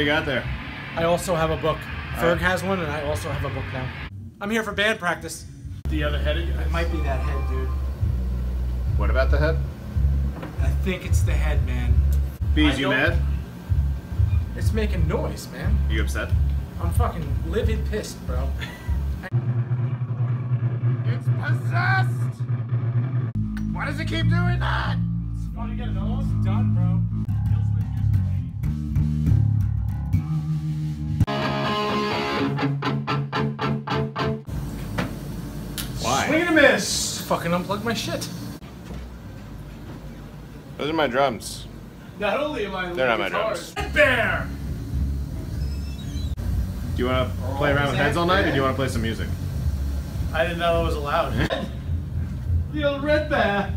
you got there? I also have a book. Ferg right. has one, and I also have a book now. I'm here for band practice. The other head It might be that head, dude. What about the head? I think it's the head, man. Bees, you mad? It's making noise, man. You upset? I'm fucking livid pissed, bro. It's possessed! Why does it keep doing that? Miss. Fucking unplug my shit. Those are my drums. Not only am I They're not my guitars- Bear. Do you want to oh, play around with heads all night, or do you want to play some music? I didn't know that was allowed. The old red bear.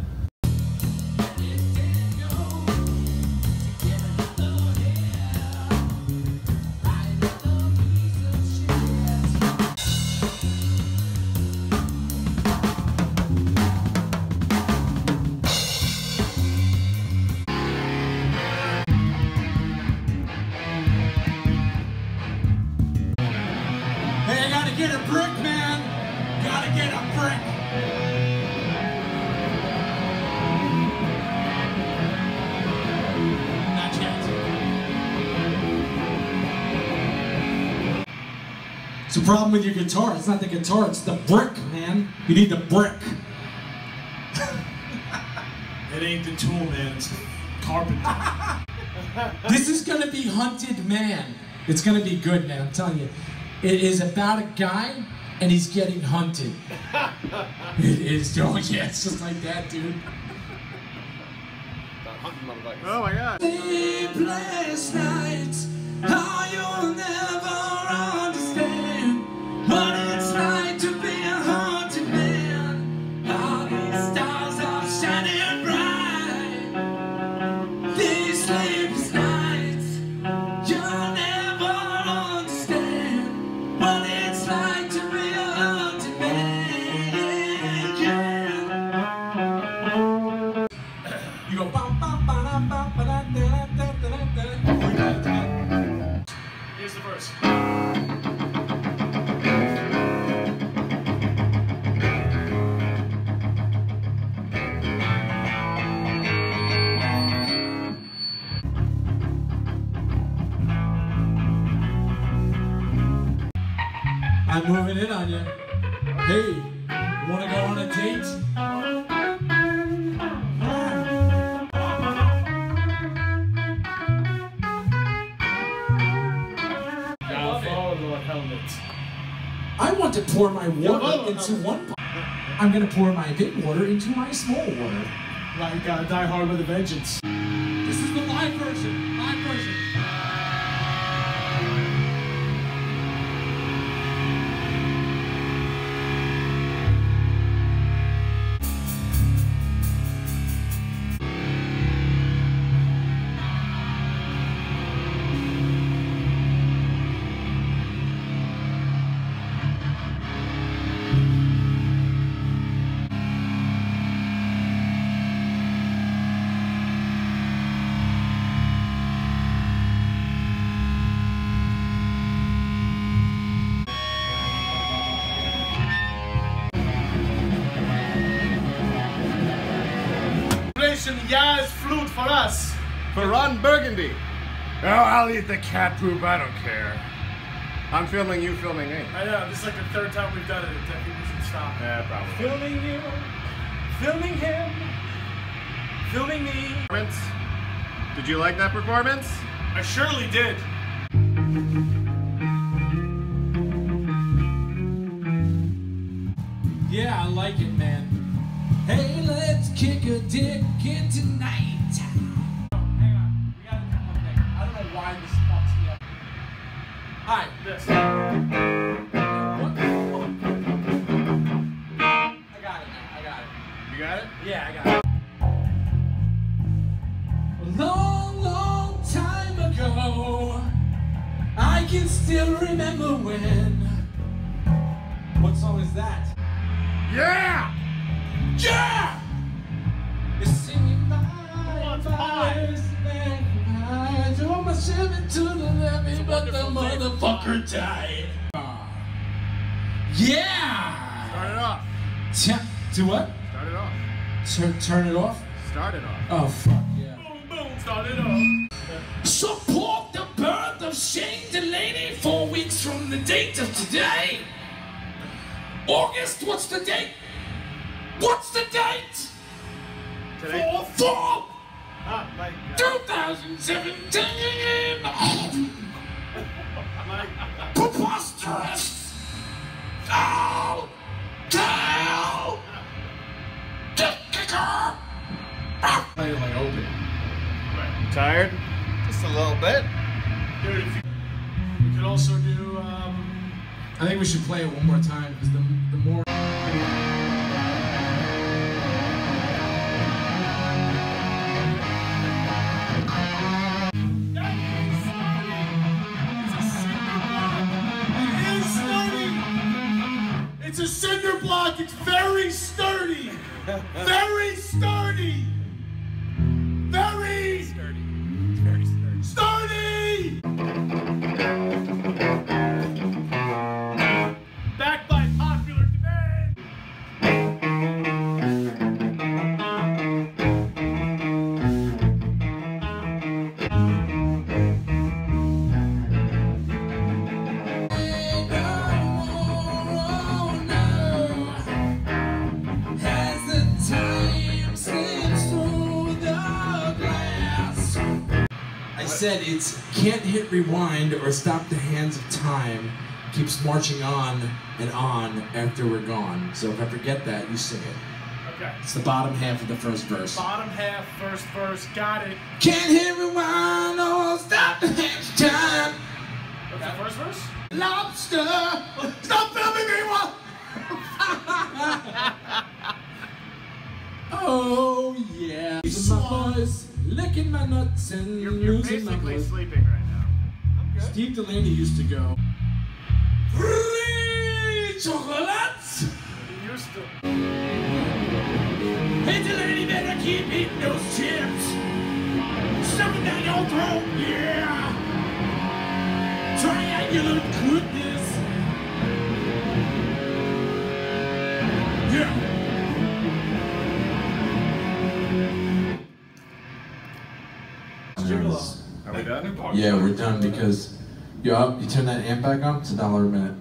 A brick, man. Gotta get a brick. Not yet. It's a problem with your guitar. It's not the guitar, it's the brick, man. You need the brick. It ain't the tool, man. It's the carpenter. This is gonna be Hunted Man. It's gonna be good, man. I'm telling you. It is about a guy and he's getting hunted. it is. Oh yeah, it's just like that, dude. Oh my god. Sleepless nights, how you'll never I'm moving in on you. Hey, wanna go on a date? Now follow Lord Helmet. I want to pour my water into one pot. I'm gonna pour my big water into my small water. Like uh, Die Hard with a Vengeance. This is the. Live version. Yaz Flute for us. For Ron Burgundy. Oh, I'll eat the cat poop. I don't care. I'm filming you, filming me. I know, this is like the third time we've done it. I think we should stop. Yeah, probably. Filming you, filming him, filming me. Performance? Did you like that performance? I surely did. Yeah, I like it, man. Hey, let's kick a dick Hi. This. What the? I got it now. I got it. You got it? Yeah, I got it. A long, long time ago, I can still remember when. What song is that? Yeah! Yeah! To the levee, but the motherfucker died. Yeah! Start it off. Ta- do what? Start it off. Turn, turn it off? Start it off. Oh, fuck, yeah. Boom, boom, start it up. Support the birth of Shane Delaney four weeks from the date of today. August, what's the date? What's the date? Today. Four, four, Ah. 2017. Mike. Preposterous. Oh, tell. Kicker. Play like open. Tired? Just a little bit. Dude, if you, we could also do, um, I think we should play it one more time because the, the more. It's a cinder block. It's very sturdy. Very sturdy. Said it's can't hit rewind or stop the hands of time. Keeps marching on and on after we're gone. So if I forget that, you sing it. Okay. It's the bottom half of the first verse. Bottom half, first verse. Got it. Can't hit rewind or stop the hands of time. What's the first verse? Lobster, stop filming me! What? oh yeah. Losing my voice, licking my nuts and You're, you're losing my basically sleeping right now. Steve Delaney used to go. Three chocolates. You used to. Hey Delaney, better keep eating those chips. Stuff them down your throat, yeah. Triangular goodness. Yeah. Are we done? Yeah, we're done because you up. You turn that amp back on. It's a dollar a minute.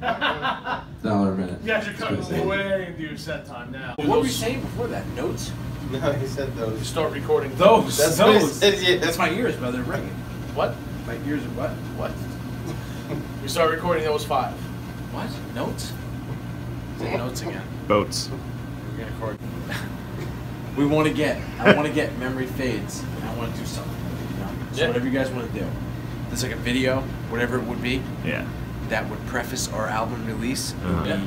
dollar a minute. Yeah, you're cutting way into your set time now. What were you saying before that? Notes? No, he said those. Start recording Those. That's those. said, yeah. That's my ears, brother. Ringing. What? My ears are what? What? We start recording those five. What? Notes? Say notes again. Boats. We're gonna record. we want to get. I want to get memory fades. And I want to do something. You know? So Yeah. whatever you guys want to do. There's like a video, whatever it would be, Yeah. that would preface our album release. Uh-huh. Yeah.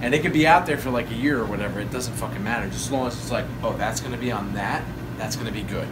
And it could be out there for like a year or whatever. It doesn't fucking matter. Just as long as it's like, oh, that's gonna be on that. That's gonna be good.